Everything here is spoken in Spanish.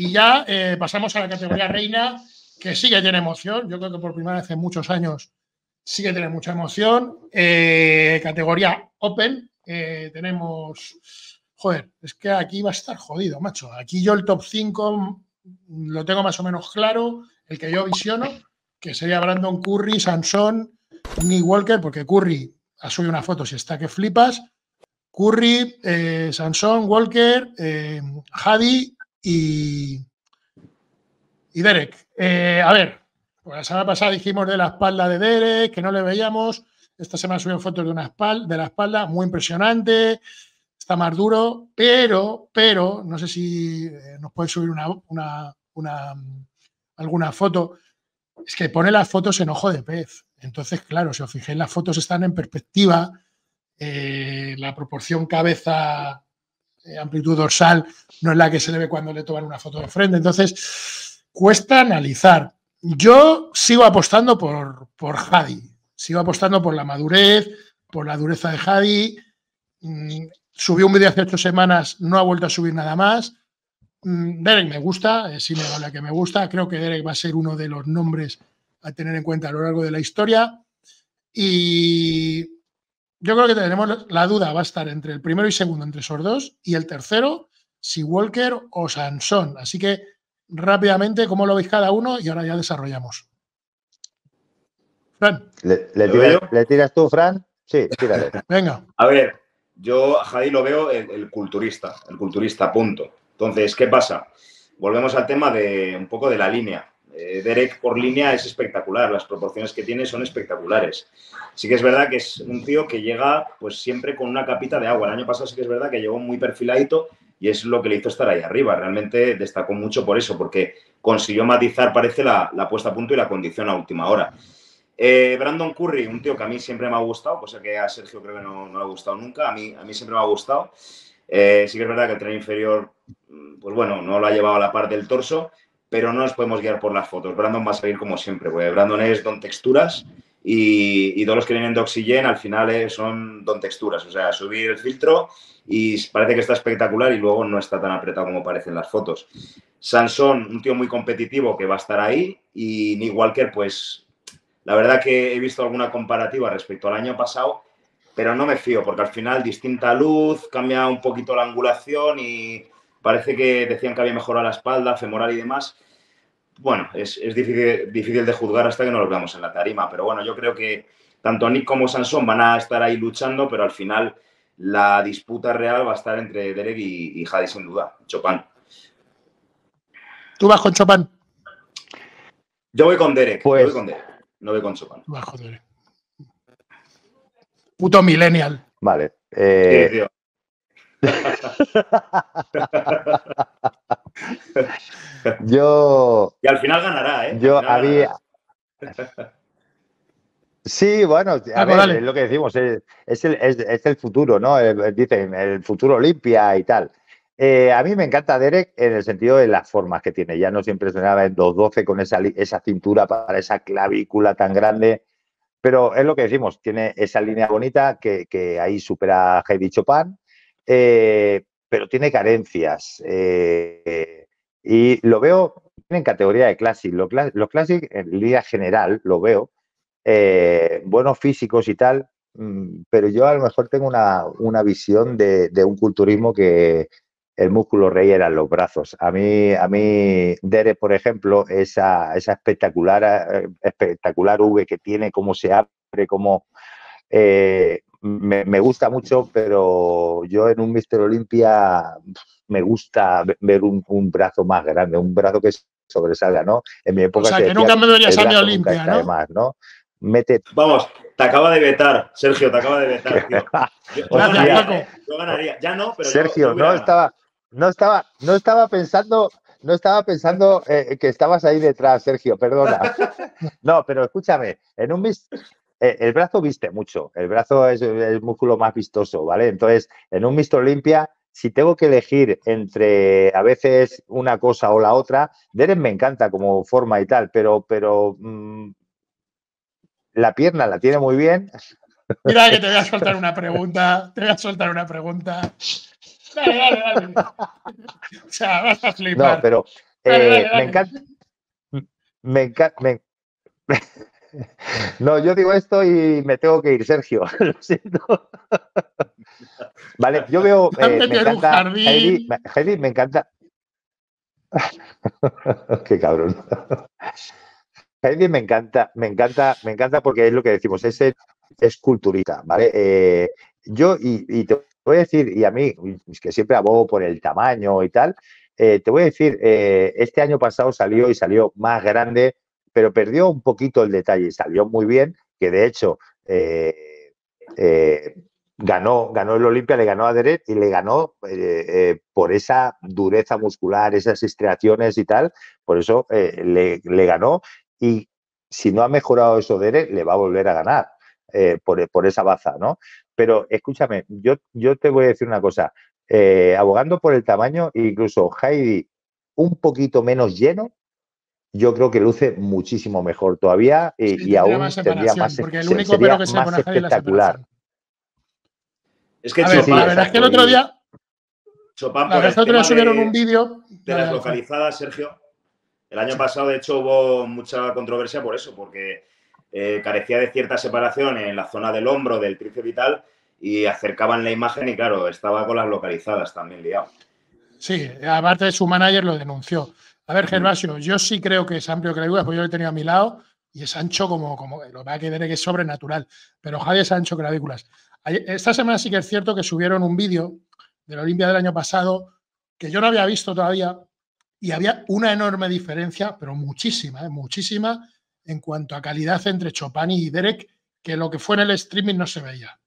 Y ya eh, pasamos a la categoría reina, que sí que tiene emoción. Yo creo que por primera vez en muchos años sí que tiene mucha emoción. Eh, categoría Open, eh, tenemos. Joder, es que aquí va a estar jodido, macho. Aquí yo el top 5 lo tengo más o menos claro, el que yo visiono, que sería Brandon Curry, Sansón, Nick Walker, porque Curry ha subido una foto si está que flipas. Curry, Sansón, Walker, Hadi y, Derek. Eh, a ver, pues la semana pasada dijimos de la espalda de Derek, que no le veíamos. Esta semana subió fotos de, una espalda, de la espalda, muy impresionante. Está más duro, pero, pero, no sé si eh, nos puede subir una, alguna foto. Es que pone las fotos en ojo de pez. Entonces, claro, si os fijáis, las fotos están en perspectiva. Eh, la proporción cabeza eh, amplitud dorsal no es la que se le ve cuando le toman una foto de frente. Entonces, cuesta analizar. Yo sigo apostando por, por sigo apostando por la madurez, por la dureza de Hadi. Mm, subió un vídeo hace ocho semanas, no ha vuelto a subir nada más. Mm, Derek me gusta, es innegable que me gusta. Creo que Derek va a ser uno de los nombres a tener en cuenta a lo largo de la historia. Y yo creo que tenemos la duda, va a estar entre el primero y segundo, entre esos dos, y el tercero, si Walker o Sansón. Así que rápidamente, ¿cómo lo veis cada uno? Y ahora ya desarrollamos. Fran. ¿Le, tiras, tú, Fran? Sí, tírale. Venga. A ver, yo a Javi lo veo el, culturista, el culturista, punto. Entonces, ¿qué pasa? Volvemos al tema de un poco de la línea. Eh, Derek por línea es espectacular, las proporciones que tiene son espectaculares. Sí que es verdad que es un tío que llega pues siempre con una capita de agua. El año pasado sí que es verdad que llegó muy perfiladito y es lo que le hizo estar ahí arriba. Realmente destacó mucho por eso, porque consiguió matizar, parece, la, puesta a punto y la condición a última hora. Eh, Brandon Curry, un tío que a mí siempre me ha gustado, cosa que a Sergio creo que no, le ha gustado nunca, a mí, a mí siempre me ha gustado. Eh, sí que es verdad que el tren inferior, pues bueno, no lo ha llevado a la par del torso, pero no nos podemos guiar por las fotos. Brandon va a salir como siempre, porque Brandon es don texturas y, todos los que vienen de Oxygen al final eh, son don texturas, o sea, subir el filtro y parece que está espectacular y luego no está tan apretado como parecen las fotos. Sansón, un tío muy competitivo que va a estar ahí y Nick Walker, pues la verdad que he visto alguna comparativa respecto al año pasado, pero no me fío porque al final distinta luz, cambia un poquito la angulación y Parece que decían que había mejorado la espalda, femoral y demás. Bueno, es, difícil, difícil, de juzgar hasta que no los veamos en la tarima, pero bueno, yo creo que tanto Nick como Sansón van a estar ahí luchando, pero al final la disputa real va a estar entre Derek y, y sin duda, Chopin. ¿Tú vas con Chopin? Yo voy con Derek, voy pues con Derek, no voy con Chopin. Bajo Derek. Puto millennial. Vale. Eh, yo. Y al final ganará, ¿eh? Yo había. Sí, bueno, a ver, es lo que decimos, es, el, es, el, futuro, ¿no? dicen, el futuro Olimpia y tal. Eh, a mí me encanta Derek en el sentido de las formas que tiene. Ya no siempre sonaba en 2.12 con esa, esa cintura para esa clavícula tan grande, pero es lo que decimos, tiene esa línea bonita que, que ahí supera a Heidi Chopin eh, pero tiene carencias. Eh, y lo veo en categoría de Classic. Los, los Classic, en línea general, lo veo. Eh, buenos físicos y tal, mm, pero yo a lo mejor tengo una, visión de, un culturismo que el músculo rey eran los brazos. A mí, a mí Dere, por ejemplo, esa, esa espectacular, espectacular V que tiene, cómo se abre, cómo me, gusta mucho, pero yo en un Mister Olimpia me gusta ver un, brazo más grande, un brazo que sobresalga, ¿no? En mi época. O sea, que nunca me verías a mi Olimpia, ¿no? Además, ¿no? Mete... Vamos, te acaba de vetar, Sergio, te acaba de vetar. Yo, ganaría, Ya no, pero. Sergio, no estaba, no estaba, no estaba pensando. No estaba pensando eh, que estabas ahí detrás, Sergio, perdona. No, pero escúchame, en un, el brazo viste mucho, el brazo es el músculo más vistoso, ¿vale? Entonces, en un Mr. Olympia, si tengo que elegir entre a veces una cosa o la otra, Derek me encanta como forma y tal, pero, pero mm, la pierna la tiene muy bien. Mira que te voy a soltar una pregunta, te voy a soltar una pregunta. Dale, dale, dale. O sea, vas a flipar. No, pero eh, me encanta. Me encanta. No, yo digo esto y me tengo que ir, Sergio. Lo siento. Vale, yo veo. Eh, me encanta. Heidi, me encanta. Qué cabrón. Heidi me encanta, me encanta, me encanta porque es lo que decimos, ese es culturita, ¿vale? Eh, yo, y, te voy a decir, y a mí, que siempre abogo por el tamaño y tal, eh, te voy a decir, este año pasado salió y salió más grande pero perdió un poquito el detalle y salió muy bien, que de hecho eh, eh, ganó, ganó el Olimpia, le ganó a Deret y le ganó eh, por esa dureza muscular, esas estriaciones y tal, por eso le, ganó y si no ha mejorado eso Deret, le va a volver a ganar por, esa baza, ¿no? Pero escúchame, yo, yo te voy a decir una cosa, abogando por el tamaño, incluso Heidi un poquito menos lleno, yo creo que luce muchísimo mejor todavía y, aún tendría más, porque el único pero que se más espectacular. Es que Chopin, la verdad es que el otro día Chopin la verdad que subieron un vídeo de las localizadas, Sergio. El año pasado, de hecho, hubo mucha controversia por eso, porque eh, carecía de cierta separación en la zona del hombro, del tríceps vital, y acercaban la imagen y, claro, estaba con las localizadas también liado. Sí, aparte de su manager lo denunció. A ver, Gervasio, yo sí creo que es amplio que le porque yo lo he tenido a mi lado y es ancho como, como lo va a quedar que es sobrenatural, pero Javi es ancho clavículas. Esta semana sí que es cierto que subieron un vídeo de la Olimpia del año pasado que yo no había visto todavía y había una enorme diferencia, pero muchísima, ¿eh? muchísima en cuanto a calidad entre Chopin y Derek, que lo que fue en el streaming no se veía.